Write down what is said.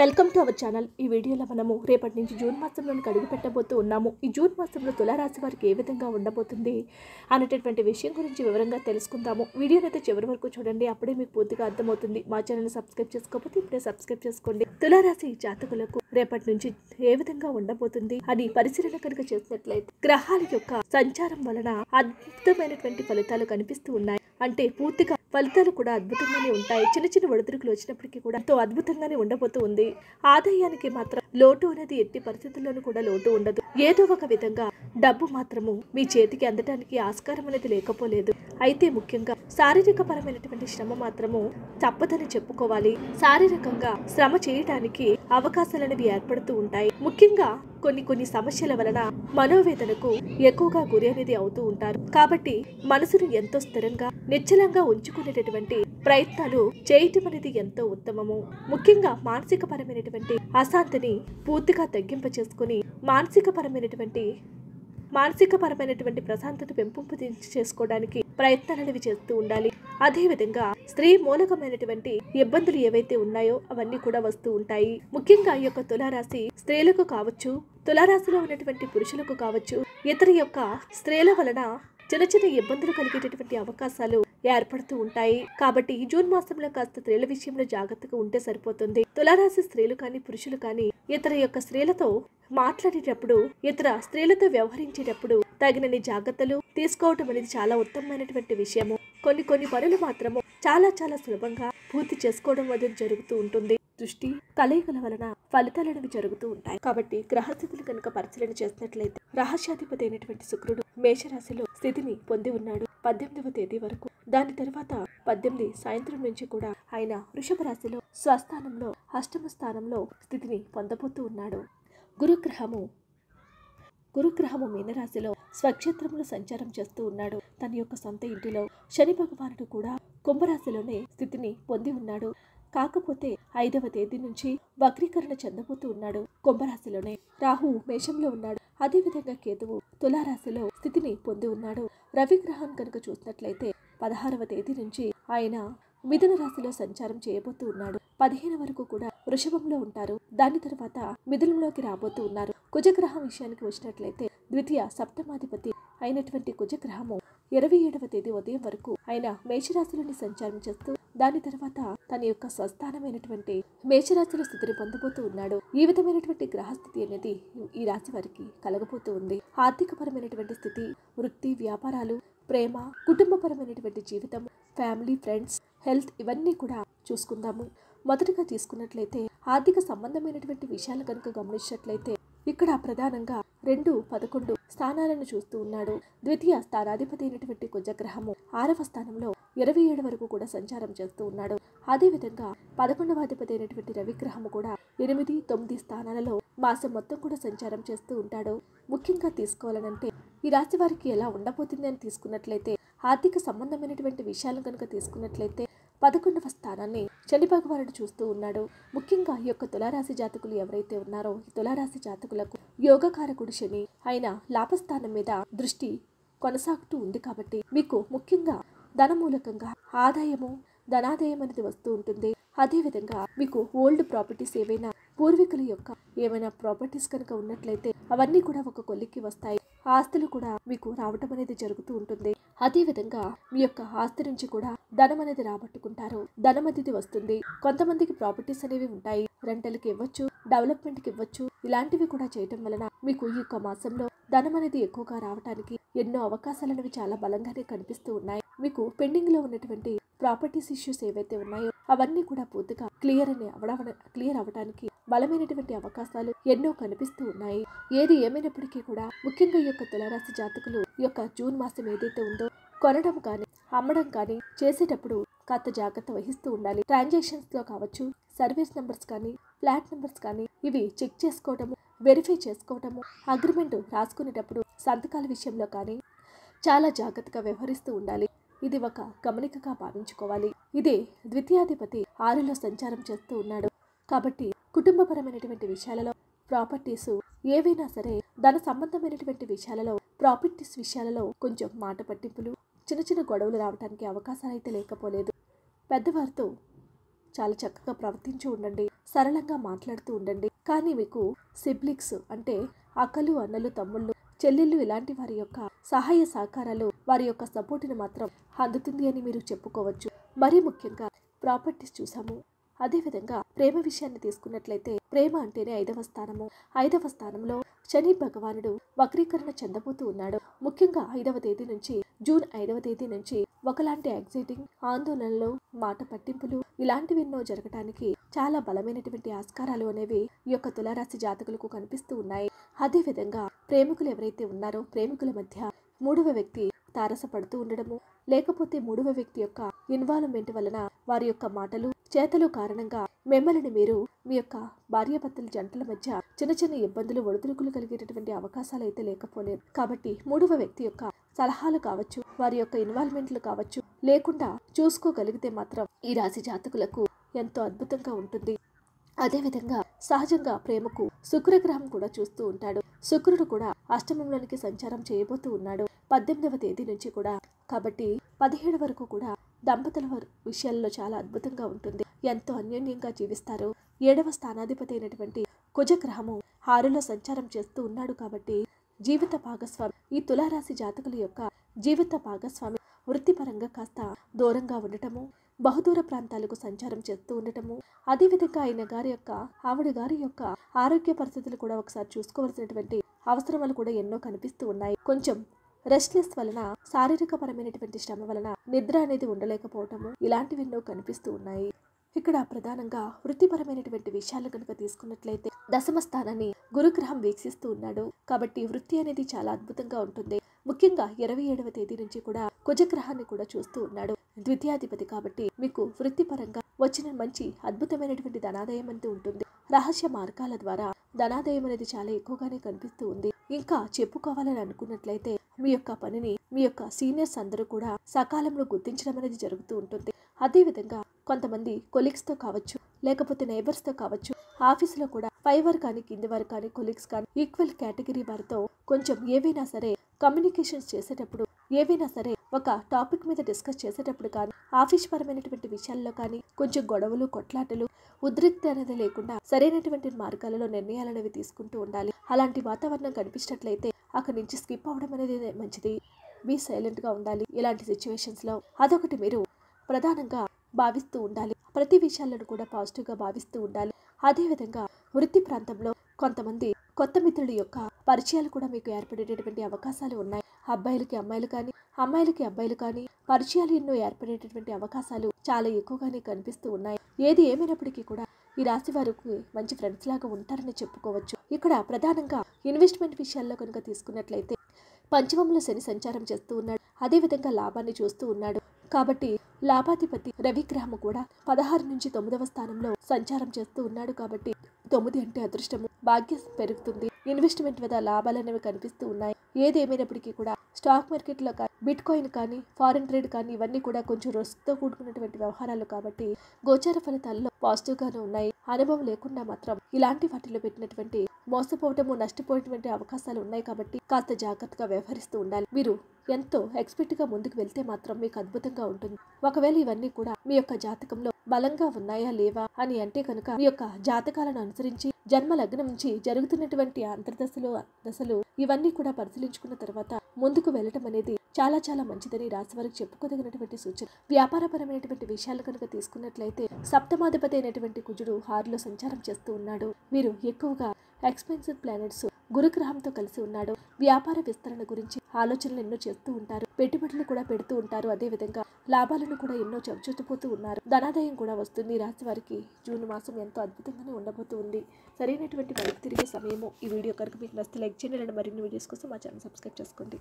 Welcome to our channel. ఈ వీడియోలో మనము రేపటి నుంచి జూన్ మాసంలోనికి అడుగు పెట్టబోతూ ఉన్నాము. ఈ జూన్ మాసంలో తులారాశి వారికి ఏ విధంగా ఉండబోతుంది అనేటటువంటి విషయం గురించి వివరంగా తెలుసుకుందాము. వీడియోని అయితే చివరి వరకు చూడండి అప్పుడే మీకు పూర్తిగా అర్థమవుతుంది. మా ఛానల్ సబ్స్క్రైబ్ చేసుకోకపోతే ఇప్పుడే సబ్స్క్రైబ్ చేసుకోండి. తులారాశి జాతకులకు రేపటి నుంచి ఏ విధంగా ఉండబోతుంది అని పరిశీలన కనుక చేసినట్లయితే గ్రహాల యొక్క సంచారం వలన అద్భుతమైనటువంటి ఫలితాలు కనిపిస్తూ ఉన్నాయి. అంటే పూర్తిగా ఫలితాలు కూడా అద్భుతంగానే ఉంటాయి. చిన్న చిన్న ఒడిదుడుకులు వచ్చినప్పటికీ కూడా ఎంతో అద్భుతంగానే ఉండబోతూ ఉంది. ఆదాయానికి మాత్రం లోటు అనేది ఎట్టి పరిస్థితుల్లోనూ కూడా లోటు ఉండదు. ఏదో ఒక విధంగా డబ్బు మాత్రము మీ చేతికి అందటానికి ఆస్కారం అనేది లేకపోలేదు. అయితే ముఖ్యంగా శారీరక పరమైనటువంటి శ్రమ మాత్రము తప్పదని చెప్పుకోవాలి. శారీరకంగా శ్రమ చేయడానికి అవకాశాలు అనేవి ఏర్పడుతూ ఉంటాయి. ముఖ్యంగా కొన్ని కొన్ని సమస్యల వలన మనోవేదనకు ఎక్కువగా గురి అనేది అవుతూ ఉంటారు. కాబట్టి మనసును ఎంతో స్థిరంగా నిశ్చలంగా ఉంచుకునేటటువంటి ప్రయత్నాలు చేయటం అనేది ఎంతో ఉత్తమము. ముఖ్యంగా మానసిక పరమైనటువంటి అశాంతిని పూర్తిగా తగ్గింప చేసుకుని మానసిక పరమైనటువంటి మానసిక పరమైనటువంటి ప్రశాంతత పెంపొంపు చేసుకోవడానికి ప్రయత్నాలు అనేవి చేస్తూ ఉండాలి. అదేవిధంగా స్త్రీ మూలకమైనటువంటి ఇబ్బందులు ఏవైతే ఉన్నాయో అవన్నీ కూడా వస్తూ ఉంటాయి. ముఖ్యంగా ఈ యొక్క తులారాశి స్త్రీలకు కావచ్చు తులారాశిలో ఉన్నటువంటి పురుషులకు కావచ్చు ఇతర యొక్క స్త్రీల వలన చిన్న చిన్న ఇబ్బందులు కలిగేటటువంటి అవకాశాలు ఏర్పడుతూ ఉంటాయి. కాబట్టి జూన్ మాసంలో కాస్త స్త్రీల విషయంలో జాగ్రత్తగా ఉంటే సరిపోతుంది. తులారాశి స్త్రీలు కానీ పురుషులు కానీ ఇతర యొక్క స్త్రీలతో మాట్లాడేటప్పుడు ఇతర స్త్రీలతో వ్యవహరించేటప్పుడు తగినన్ని జాగ్రత్తలు తీసుకోవటం అనేది చాలా ఉత్తమమైనటువంటి విషయము. కొన్ని కొన్ని పనులు మాత్రము చాలా చాలా సులభంగా పూర్తి చేసుకోవడం అనేది జరుగుతూ ఉంటుంది. దృష్టి కలయికల వలన ఫలితాలు అనేవి జరుగుతూ ఉంటాయి. కాబట్టి గ్రహస్థితులు కనుక పరిశీలన చేసినట్లయితే రహస్యాధిపతి అయినటువంటి శుక్రుడు మేషరాశిలో స్థితిని పొంది ఉన్నాడు. పద్దెనిమిదవ తేదీ వరకు దాని తర్వాత పద్దెనిమిది సాయంత్రం నుంచి కూడా ఆయన వృషభ రాశిలో స్వస్థానంలో అష్టమ స్థానంలో స్థితిని పొందబోతూ ఉన్నాడు. గురుగ్రహము గురుగ్రహము మీనరాశిలో స్వక్షేత్రంలో సంచారం చేస్తూ ఉన్నాడు. తన యొక్క సొంత ఇంటిలో శని భగవానుడు కూడా కుంభరాశిలోనే స్థితిని పొంది ఉన్నాడు. కాకపోతే ఐదవ తేదీ నుంచి వక్రీకరణ చెందబోతూ ఉన్నాడు. కుంభరాశిలోనే రాహు మేషంలో ఉన్నాడు. అదేవిధంగా కేతువు తులారాశిలో స్థితిని పొంది ఉన్నాడు. రవిగ్రహం కనుక చూసినట్లయితే పదహారవ తేదీ నుంచి ఆయన మిథున రాశిలో సంచారం చేయబోతూ ఉన్నాడు. పదిహేను వరకు కూడా వృషభంలో ఉంటారు. దాని తర్వాత మిథునంలోకి రాబోతూ ఉన్నారు. కుజగ్రహం విషయానికి వచ్చినట్లయితే ద్వితీయ సప్తమాధిపతి అయినటువంటి కుజగ్రహము ఇరవై ఏడవ తేదీ ఉదయం వరకు ఆయన మేషరాశిలోని సంచారం చేస్తూ దాని తర్వాత తన యొక్క స్వస్థానమైనటువంటి మేషరాశిలో స్థితిని పొందబోతూ ఉన్నాడు. ఈ విధమైనటువంటి గ్రహస్థితి అనేది ఈ రాశి వారికి కలగబోతూ ఉంది. ఆర్థికపరమైనటువంటి స్థితి వృత్తి వ్యాపారాలు ప్రేమ కుటుంబపరమైనటువంటి జీవితం ఫ్యామిలీ ఫ్రెండ్స్ హెల్త్ ఇవన్నీ కూడా చూసుకుందాము. మొదటగా తీసుకున్నట్లయితే ఆర్థిక సంబంధమైనటువంటి విషయాలు కనుక గమనించినట్లయితే ఇక్కడ ప్రధానంగా రెండు పదకొండు స్థానాలను చూస్తూ ఉన్నాడు. ద్వితీయ స్థానాధిపతి అయినటువంటి కుజగ్రహము ఆరవ స్థానంలో ఇరవై ఏడు వరకు కూడా సంచారం చేస్తూ ఉన్నాడు. అదేవిధంగా పదకొండవ అధిపతి అయినటువంటి రవిగ్రహము కూడా ఎనిమిది తొమ్మిది స్థానాలలో మాసం మొత్తం కూడా సంచారం చేస్తూ ఉంటాడు. ముఖ్యంగా తీసుకోవాలనంటే ఈ రాశి వారికి ఎలా ఉండబోతుంది అని తీసుకున్నట్లయితే ఆర్థిక సంబంధమైనటువంటి విషయాలను కనుక తీసుకున్నట్లయితే పదకొండవ స్థానాన్ని శని భగవానుడు చూస్తూ ఉన్నాడు. ముఖ్యంగా ఈ యొక్క తులారాశి జాతకులు ఎవరైతే ఉన్నారో ఈ తులారాశి జాతకులకు యోగకారకుడు శని. ఆయన లాభస్థానం మీద దృష్టి కొనసాగుతూ ఉంది కాబట్టి మీకు ముఖ్యంగా ధనమూలకంగా ఆదాయము ధనాదాయం అనేది వస్తూ ఉంటుంది. అదేవిధంగా మీకు ఓల్డ్ ప్రాపర్టీస్ ఏవైనా పూర్వీకుల యొక్క ఏమైనా ప్రాపర్టీస్ కనుక ఉన్నట్లయితే అవన్నీ కూడా ఒక కొలిక్కి వస్తాయి. ఆస్తులు కూడా మీకు రావటం అనేది జరుగుతూ ఉంటుంది. అదే విధంగా మీ యొక్క ఆస్తి నుంచి కూడా ధనం అనేది రాబట్టుకుంటారు. ధనం అనేది వస్తుంది. కొంతమందికి ప్రాపర్టీస్ అనేవి ఉంటాయి. రెంటల్కి ఇవ్వచ్చు డెవలప్మెంట్కి ఇవ్వచ్చు. ఇలాంటివి కూడా చేయటం వలన మీకు ఈ యొక్క మాసంలో ధనం అనేది ఎక్కువగా రావడానికి ఎన్నో అవకాశాలు అనేవి చాలా బలంగానే కనిపిస్తూ ఉన్నాయి. మీకు పెండింగ్లో ఉన్నటువంటి ప్రాపర్టీస్ ఇష్యూస్ ఏవైతే ఉన్నాయో అవన్నీ కూడా పూర్తిగా క్లియర్ అని అవడవ క్లియర్ అవ్వడానికి బలమైనటువంటి అవకాశాలు ఎన్నో కనిపిస్తూ ఉన్నాయి. ఏది ఏమైనప్పటికీ కూడా ముఖ్యంగా ఈ యొక్క తులారాశి జాతకులు ఈ యొక్క జూన్ మాసం ఏదైతే ఉందో కొనడం కానీ అమ్మడం కానీ చేసేటప్పుడు కాస్త జాగ్రత్త వహిస్తూ ఉండాలి. ట్రాన్సాక్షన్స్లో కావచ్చు సర్వీస్ నెంబర్స్ కానీ ఫ్లాట్ నెంబర్స్ కానీ ఇవి చెక్ చేసుకోవటము వెరిఫై చేసుకోవటము అగ్రిమెంట్ రాసుకునేటప్పుడు సంతకాల విషయంలో కానీ చాలా జాగ్రత్తగా వ్యవహరిస్తూ ఉండాలి. ఇది ఒక గమనికగా భావించుకోవాలి. ఇదే ద్వితీయాధిపతి ఆరులో సంచారం చేస్తూ ఉన్నాడు. కాబట్టి కుటుంబపరమైనటువంటి విషయాలలో ప్రాపర్టీస్ ఏవైనా సరే దాని సంబంధమైనటువంటి విషయాలలో ప్రాపర్టీస్ విషయాలలో కొంచెం మాట పట్టింపులు చిన్న చిన్న గొడవలు రావడానికి అవకాశాలు అయితే లేకపోలేదు. పెద్దవారితో చాలా చక్కగా ప్రవర్తించి ఉండండి. సరళంగా మాట్లాడుతూ ఉండండి. కానీ మీకు సిబ్లిక్స్ అంటే అక్కలు అన్నలు తమ్ముళ్ళు చెల్లెళ్ళు ఇలాంటి వారి యొక్క సహాయ సహకారాలు వారి యొక్క సపోర్టుని మాత్రం అందుతుంది అని మీరు చెప్పుకోవచ్చు. మరీ ముఖ్యంగా ప్రాపర్టీస్ చూసాము. అదేవిధంగా ప్రేమ విషయాన్ని తీసుకున్నట్లయితే ప్రేమ అంటేనే ఐదవ స్థానము. ఐదవ స్థానంలో శని భగవానుడు వక్రీకరణ చెందబోతూ ఉన్నాడు. ముఖ్యంగా ఐదవ తేదీ నుంచి జూన్ ఐదవ తేదీ నుంచి ఒకలాంటి ఎగ్జైటింగ్ ఆందోళనలు మాట పట్టింపులు ఇలాంటివి ఎన్నో జరగటానికి చాలా బలమైనటువంటి ఆస్కారాలు అనేవి ఈ యొక్క తులారాశి జాతకులకు కనిపిస్తూ ఉన్నాయి. అదేవిధంగా ప్రేమికులు ఎవరైతే ఉన్నారో ప్రేమికుల మధ్య మూడవ వ్యక్తి తారసపడుతూ ఉండడము లేకపోతే మూడవ వ్యక్తి యొక్క ఇన్వాల్వ్మెంట్ వలన వారి యొక్క మాటలు చేతలు కారణంగా మిమ్మల్ని మీరు మీ యొక్క భార్యాభర్తల జంటల మధ్య చిన్న చిన్న ఇబ్బందులు ఒడిదుడుకులు కలిగేటటువంటి అవకాశాలు అయితే లేకపోలేదు. కాబట్టి మూడవ వ్యక్తి యొక్క సలహాలు కావచ్చు వారి యొక్క ఇన్వాల్వ్మెంట్లు కావచ్చు లేకుండా చూసుకోగలిగితే మాత్రం ఈ రాశి జాతకులకు ఎంతో అద్భుతంగా ఉంటుంది. అదేవిధంగా సహజంగా ప్రేమకు శుక్రగ్రహం కూడా చూస్తూ ఉంటాడు. శుక్రుడు కూడా అష్టమంలోనికి సంచారం చేయబోతూ ఉన్నాడు. పద్దెనిమిదవ తేదీ నుంచి కూడా. కాబట్టి పదిహేడు వరకు కూడా దంపతుల వర్- విషయాల్లో చాలా అద్భుతంగా ఉంటుంది. ఎంతో అన్యోన్యంగా జీవిస్తారు. ఏడవ స్థానాధిపతి అయినటువంటి కుజగ్రహము ఆరులో సంచారం చేస్తూ ఉన్నాడు కాబట్టి జీవిత భాగస్వామి ఈ తులారాశి జాతకుల యొక్క జీవిత భాగస్వామి వృత్తిపరంగా కాస్త దూరంగా ఉండటము బహుదూర ప్రాంతాలకు సంచారం చేస్తూ ఉండటము. అదేవిధంగా ఆయన గారి యొక్క ఆవిడ గారి యొక్క ఆరోగ్య పరిస్థితులు కూడా ఒకసారి చూసుకోవాల్సినటువంటి అవసరములు కూడా ఎన్నో కనిపిస్తూ ఉన్నాయి. కొంచెం రెస్ట్లెస్ వలన శారీరక పరమైనటువంటి శ్రమ వలన నిద్ర అనేది ఉండలేకపోవటము ఇలాంటివి ఎన్నో కనిపిస్తూ ఉన్నాయి. ఇక్కడ ప్రధానంగా వృత్తిపరమైనటువంటి విషయాలు కనుక తీసుకున్నట్లయితే దశమ స్థానాన్ని గురుగ్రహం వీక్షిస్తూ ఉన్నాడు. కాబట్టి వృత్తి అనేది చాలా అద్భుతంగా ఉంటుంది. ముఖ్యంగా ఇరవై ఏడవ తేదీ నుంచి కూడా కుజగ్రహాన్ని కూడా చూస్తూ ఉన్నాడు. ద్వితీయాధిపతి కాబట్టి మీకు వృత్తిపరంగా వచ్చిన మంచి అద్భుతమైనటువంటి ధనాదాయం అంటూ ఉంటుంది. రహస్య మార్గాల ద్వారా ధనాదాయం అనేది చాలా ఎక్కువగానే కనిపిస్తూ ఉంది. ఇంకా చెప్పుకోవాలని అనుకున్నట్లయితే మీ యొక్క పనిని మీ యొక్క సీనియర్స్ అందరూ కూడా సకాలంలో గుర్తించడం అనేది జరుగుతూ ఉంటుంది. అదేవిధంగా కొంతమంది కొలీగ్స్తో కావచ్చు లేకపోతే నైబర్స్తో కావచ్చు ఆఫీసులో కూడా పై వర్గాని కానీ కింది వర్గాని కానీ కొలీగ్స్ కానీ ఈక్వల్ కేటగిరీ వారితో కొంచెం ఏవైనా సరే కమ్యూనికేషన్స్ చేసేటప్పుడు ఏవైనా సరే ఒక టాపిక్ మీద డిస్కస్ చేసేటప్పుడు కానీ ఆఫీస్ పరమైనటువంటి విషయాల్లో కానీ కొంచెం గొడవలు కొట్లాటలు ఉద్రిక్త అనేది లేకుండా సరైనటువంటి మార్గాలలో నిర్ణయాలు అనేవి తీసుకుంటూ ఉండాలి. అలాంటి వాతావరణం కనిపించినట్లయితే అక్కడి నుంచి స్కిప్ అవడం అనేది మంచిది. బీ సైలెంట్గా ఉండాలి. ఇలాంటి సిచ్యువేషన్స్లో అదొకటి మీరు ప్రధానంగా భావిస్తూ ఉండాలి. ప్రతి విషయాలను కూడా పాజిటివ్గా భావిస్తూ ఉండాలి. అదేవిధంగా వృత్తి ప్రాంతంలో కొంతమంది కొత్త మిత్రుల యొక్క పరిచయాలు కూడా మీకు ఏర్పడేటటువంటి అవకాశాలు ఉన్నాయి. అబ్బాయిలకి అమ్మాయిలు కానీ అమ్మాయిలకి అబ్బాయిలు కానీ పరిచయాలు ఎన్నో ఏర్పడేటటువంటి అవకాశాలు చాలా ఎక్కువగానే కనిపిస్తూ ఉన్నాయి. ఏది ఏమైనప్పటికీ కూడా ఈ రాశి వారికి మంచి ఫ్రెండ్స్ లాగా ఉంటారని చెప్పుకోవచ్చు. ఇక్కడ ప్రధానంగా ఇన్వెస్ట్మెంట్ విషయాల్లో కనుక తీసుకున్నట్లయితే పంచమంలో శని సంచారం చేస్తూ ఉన్నాడు. అదేవిధంగా లాభాన్ని చూస్తూ ఉన్నాడు. కాబట్టి లాభాధిపతి రవిగ్రహము కూడా పదహారు నుంచి తొమ్మిదవ స్థానంలో సంచారం చేస్తూ ఉన్నాడు. కాబట్టి తొమ్మిది అంటే అదృష్టము. భాగ్యం పెరుగుతుంది. ఇన్వెస్ట్మెంట్ మీద లాభాలు అనేవి కనిపిస్తూ ఉన్నాయి. ఏదేమైనప్పటికీ కూడా స్టాక్ మార్కెట్లో కానీ బిట్ కాయిన్ కానీ ఫారిన్ ట్రేడ్ కానీ ఇవన్నీ కూడా కొంచెం రిస్క్తో కూడుకున్నటువంటి వ్యవహారాలు కాబట్టి గోచార ఫలితాల్లో పాజిటివ్గానే ఉన్నాయి. అనుభవం లేకుండా మాత్రం ఇలాంటి వాటిలో పెట్టినటువంటి మోసపోవటము నష్టపోయేటువంటి అవకాశాలు ఉన్నాయి కాబట్టి కాస్త జాగ్రత్తగా వ్యవహరిస్తూ ఉండాలి. మీరు ఎంతో ఎక్స్పెక్ట్గా ముందుకు వెళ్తే మాత్రం మీకు అద్భుతంగా ఉంటుంది. ఒకవేళ ఇవన్నీ కూడా మీ యొక్క జాతకంలో బలంగా ఉన్నాయా లేవా అని అంటే కనుక మీ యొక్క జాతకాలను అనుసరించి జన్మ లగ్నం నుంచి జరుగుతున్నటువంటి అంతర్దశలు దశలు ఇవన్నీ కూడా పరిశీలించుకున్న తర్వాత ముందుకు వెళ్ళటం అనేది చాలా చాలా మంచిదని రాశి వారికి చెప్పుకోదగినటువంటి సూచన. వ్యాపారపరమైనటువంటి విషయాలు కనుక తీసుకున్నట్లయితే సప్తమాధిపతి అయినటువంటి కుజుడు హారులో సంచారం చేస్తూ ఉన్నాడు. వీరు ఎక్కువగా ఎక్స్పెన్సివ్ ప్లానెట్స్ గురుగ్రహంతో కలిసి ఉన్నాడు. వ్యాపార విస్తరణ గురించి ఆలోచనలు ఎన్నో చేస్తూ ఉంటారు. పెట్టుబడులు కూడా పెడుతూ ఉంటారు. అదే విధంగా లాభాలను కూడా ఎన్నో చవిచూతుపోతూ ఉన్నారు. ధనాదాయం కూడా వస్తుంది. రాశి వారికి జూన్ మాసం ఎంతో అద్భుతంగానే ఉండబోతుంది సరైనటువంటి వైపు తిరిగే సమయము. ఈ వీడియో కనుక మీకు నచ్చితే లైక్ చేయండి. మరిన్ని వీడియోస్ కోసం మా ఛానల్ సబ్స్క్రైబ్ చేసుకోండి.